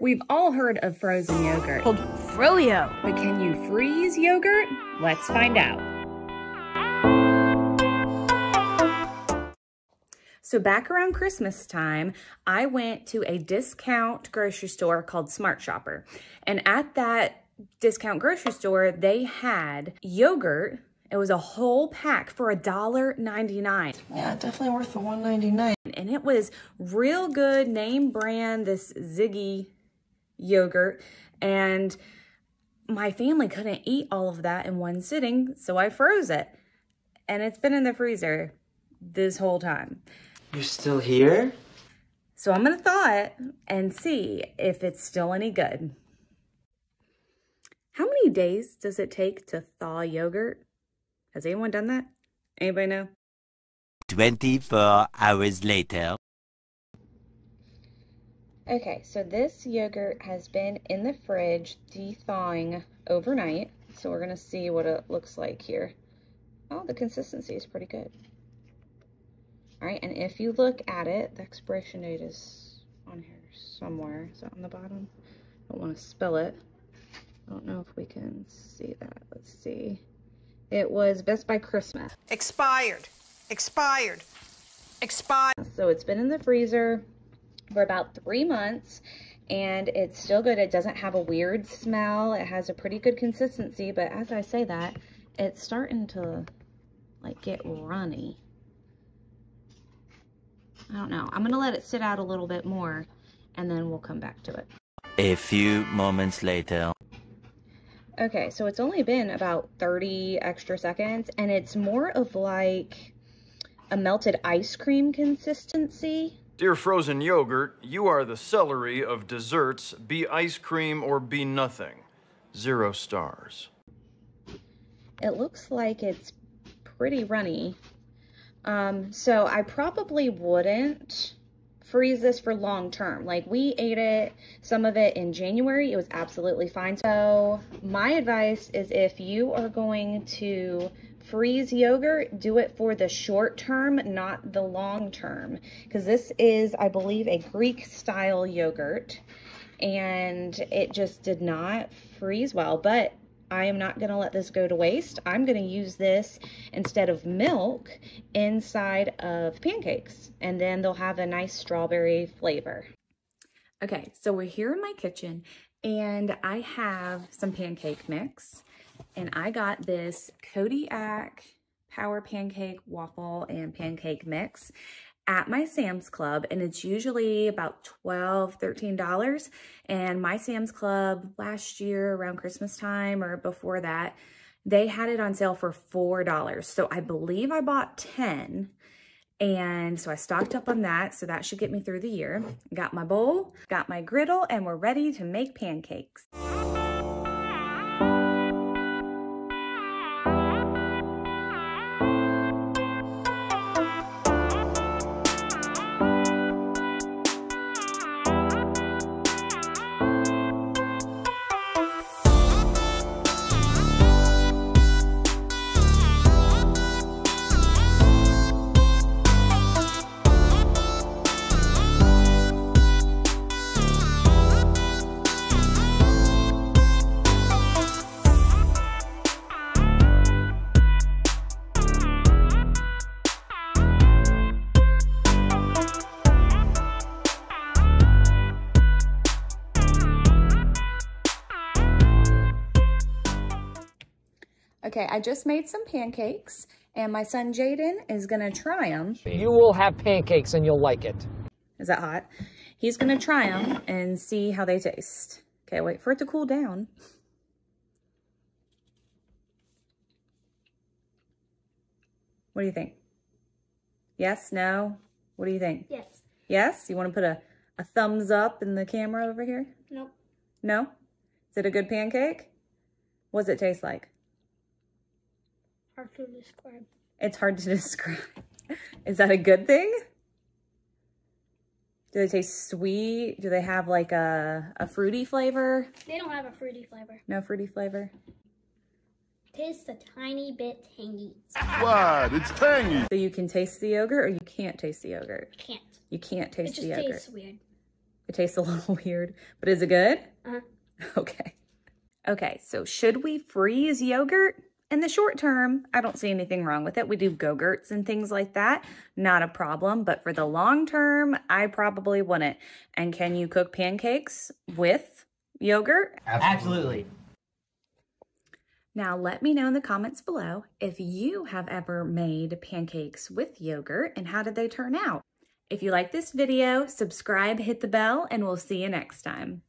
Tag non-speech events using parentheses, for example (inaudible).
We've all heard of frozen yogurt, Called Froyo. but can you freeze yogurt? Let's find out. So back around Christmas time, I went to a discount grocery store called Smart Shopper. And at that discount grocery store, they had yogurt. It was a whole pack for $1.99. Yeah, definitely worth the 199. and it was real good name brand this Siggi yogurt and my family couldn't eat all of that in one sitting so i froze it. And it's been in the freezer this whole time. You're still here? so i'm gonna thaw it and see if it's still any good. How many days does it take to thaw yogurt? Has anyone done that? Anybody know? 24 hours later. Okay, so this yogurt has been in the fridge de-thawing overnight. So we're gonna see what it looks like here. Oh, the consistency is pretty good. All right, and if you look at it, the expiration date is on here somewhere. Is that on the bottom? I don't wanna spill it. I don't know if we can see that. Let's see. It was Best by Christmas. Expired. Expired. Expired. So it's been in the freezer for about three months and it's still good. It doesn't have a weird smell. It has a pretty good consistency, but as I say that, it's starting to like get runny. I don't know. I'm gonna let it sit out a little bit more and then we'll come back to it. A few moments later. Okay, so it's only been about 30 extra seconds and it's more of like a melted ice cream consistency. Dear frozen yogurt, you are the celery of desserts, be ice cream or be nothing. Zero stars. It looks like it's pretty runny. Um, so I probably wouldn't freeze this for long term. Like we ate it, some of it in January, it was absolutely fine. So my advice is if you are going to freeze yogurt, do it for the short term, not the long term. Because this is, I believe, a Greek style yogurt and it just did not freeze well. But I am not going to let this go to waste. I'm going to use this instead of milk inside of pancakes and then they'll have a nice strawberry flavor. Okay, so we're here in my kitchen and I have some pancake mix and I got this Kodiak Power Pancake Waffle and Pancake Mix at my Sam's Club and it's usually about $12, $13 and my Sam's Club last year around Christmas time or before that they had it on sale for $4 so I believe I bought 10 and so I stocked up on that. So that should get me through the year. Got my bowl got my griddle and we're ready to make pancakes Okay, I just made some pancakes and my son Jaden is gonna try them. You will have pancakes and you'll like it. Is that hot? He's gonna try them and see how they taste. Okay, wait for it to cool down. What do you think? Yes, no? What do you think? Yes. Yes? You wanna put a, a thumbs up in the camera over here? Nope. No? Is it a good pancake? What does it taste like? Hard to describe. It's hard to (laughs) describe. Is that a good thing? Do they taste sweet? Do they have like a, a fruity flavor? They don't have a fruity flavor. No fruity flavor? Tastes a tiny bit tangy. What? It's tangy. So you can taste the yogurt or you can't taste the yogurt? Can't. You can't taste the yogurt. It tastes weird. It tastes a (laughs) little weird, but is it good? Uh-huh. (laughs) Okay. Okay, so should we freeze yogurt? In the short term, I don't see anything wrong with it. We do Go-Gurts and things like that. Not a problem. But for the long term, I probably wouldn't. And can you cook pancakes with yogurt? Absolutely. Now, let me know in the comments below if you have ever made pancakes with yogurt and how did they turn out? If you like this video, subscribe, hit the bell, and we'll see you next time.